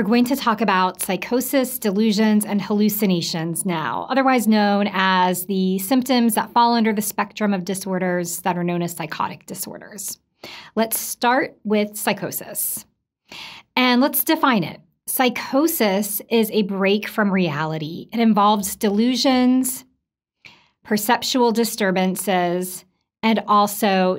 We're going to talk about psychosis, delusions, and hallucinations now, otherwise known as the symptoms that fall under the spectrum of disorders that are known as psychotic disorders. Let's start with psychosis. And let's define it. Psychosis is a break from reality. It involves delusions, perceptual disturbances, and also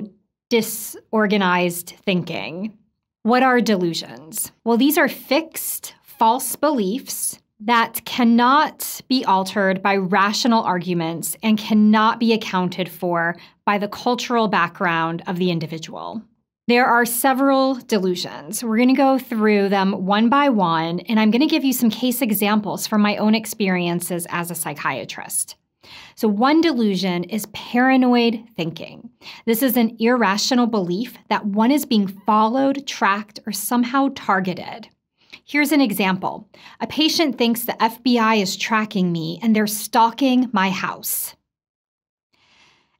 disorganized thinking. What are delusions? Well, these are fixed, false beliefs that cannot be altered by rational arguments and cannot be accounted for by the cultural background of the individual. There are several delusions. We're going to go through them one by one, and I'm going to give you some case examples from my own experiences as a psychiatrist. So, one delusion is paranoid thinking. This is an irrational belief that one is being followed, tracked, or somehow targeted. Here's an example a patient thinks the FBI is tracking me and they're stalking my house.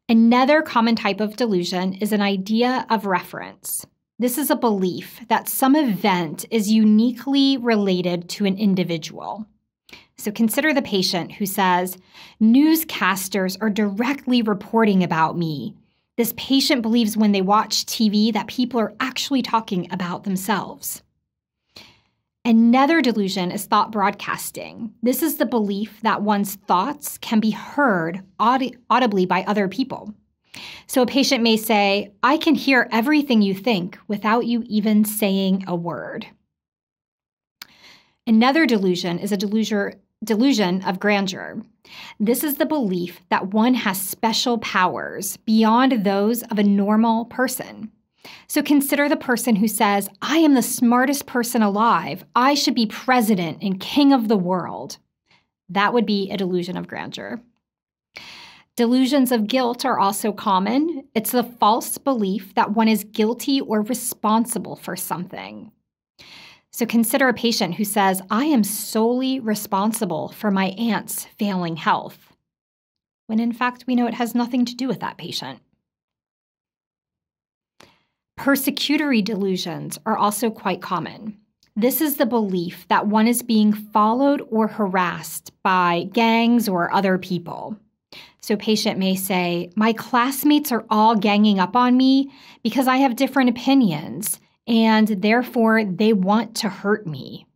Another common type of delusion is an idea of reference. This is a belief that some event is uniquely related to an individual. So consider the patient who says, Newscasters are directly reporting about me. This patient believes when they watch TV that people are actually talking about themselves. Another delusion is thought broadcasting. This is the belief that one's thoughts can be heard audi- audibly by other people. So a patient may say, I can hear everything you think without you even saying a word. Another delusion is a delusion, delusion of grandeur. This is the belief that one has special powers beyond those of a normal person. So consider the person who says, I am the smartest person alive. I should be president and king of the world. That would be a delusion of grandeur. Delusions of guilt are also common. It's the false belief that one is guilty or responsible for something. So consider a patient who says, I am solely responsible for my aunt's failing health, when in fact we know it has nothing to do with that patient. Persecutory delusions are also quite common. This is the belief that one is being followed or harassed by gangs or other people. So, patient may say, My classmates are all ganging up on me because I have different opinions, and therefore they want to hurt me.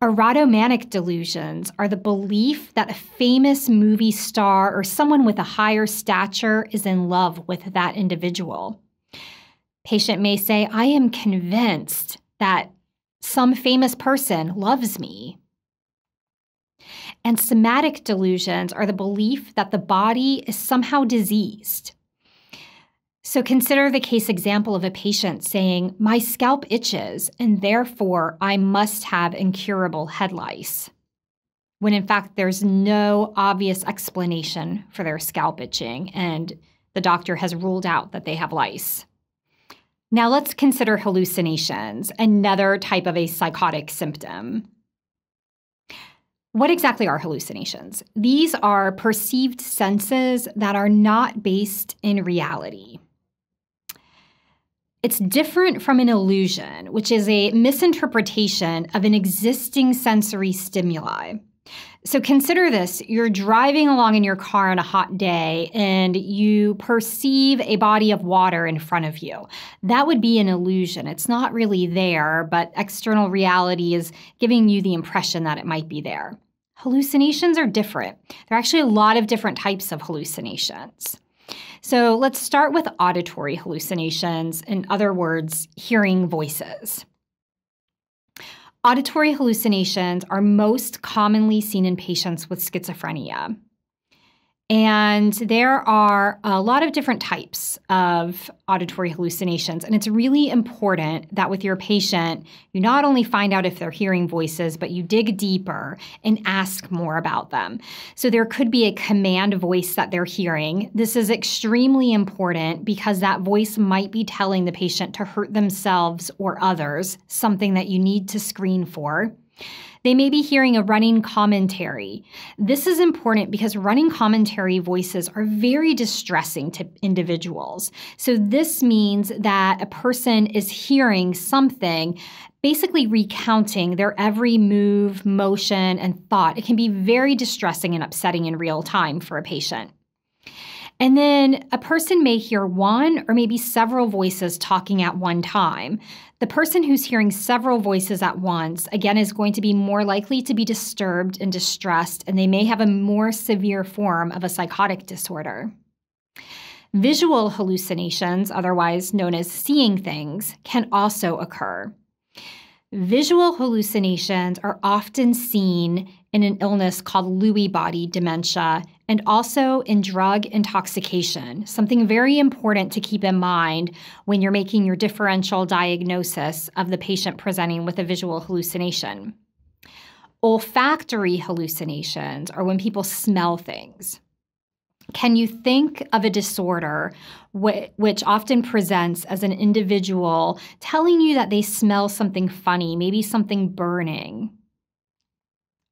Erotomanic delusions are the belief that a famous movie star or someone with a higher stature is in love with that individual. Patient may say, I am convinced that some famous person loves me. And somatic delusions are the belief that the body is somehow diseased. So consider the case example of a patient saying, My scalp itches, and therefore I must have incurable head lice. When in fact, there's no obvious explanation for their scalp itching, and the doctor has ruled out that they have lice. Now let's consider hallucinations, another type of a psychotic symptom. What exactly are hallucinations? These are perceived senses that are not based in reality. It's different from an illusion, which is a misinterpretation of an existing sensory stimuli. So consider this you're driving along in your car on a hot day and you perceive a body of water in front of you. That would be an illusion. It's not really there, but external reality is giving you the impression that it might be there. Hallucinations are different. There are actually a lot of different types of hallucinations. So let's start with auditory hallucinations, in other words, hearing voices. Auditory hallucinations are most commonly seen in patients with schizophrenia. And there are a lot of different types of auditory hallucinations. And it's really important that with your patient, you not only find out if they're hearing voices, but you dig deeper and ask more about them. So there could be a command voice that they're hearing. This is extremely important because that voice might be telling the patient to hurt themselves or others, something that you need to screen for. They may be hearing a running commentary. This is important because running commentary voices are very distressing to individuals. So, this means that a person is hearing something, basically recounting their every move, motion, and thought. It can be very distressing and upsetting in real time for a patient. And then a person may hear one or maybe several voices talking at one time. The person who's hearing several voices at once, again, is going to be more likely to be disturbed and distressed, and they may have a more severe form of a psychotic disorder. Visual hallucinations, otherwise known as seeing things, can also occur. Visual hallucinations are often seen in an illness called Lewy body dementia and also in drug intoxication, something very important to keep in mind when you're making your differential diagnosis of the patient presenting with a visual hallucination. Olfactory hallucinations are when people smell things. Can you think of a disorder wh- which often presents as an individual telling you that they smell something funny, maybe something burning?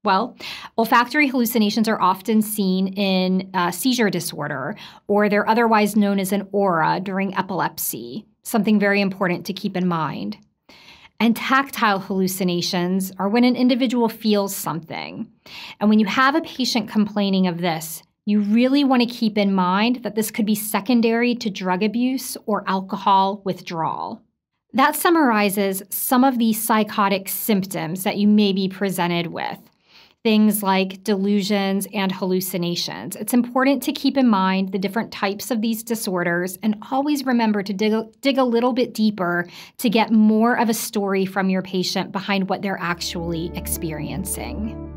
Well, olfactory hallucinations are often seen in uh, seizure disorder, or they're otherwise known as an aura during epilepsy, something very important to keep in mind. And tactile hallucinations are when an individual feels something. And when you have a patient complaining of this, you really want to keep in mind that this could be secondary to drug abuse or alcohol withdrawal. That summarizes some of the psychotic symptoms that you may be presented with. Things like delusions and hallucinations. It's important to keep in mind the different types of these disorders and always remember to dig, dig a little bit deeper to get more of a story from your patient behind what they're actually experiencing.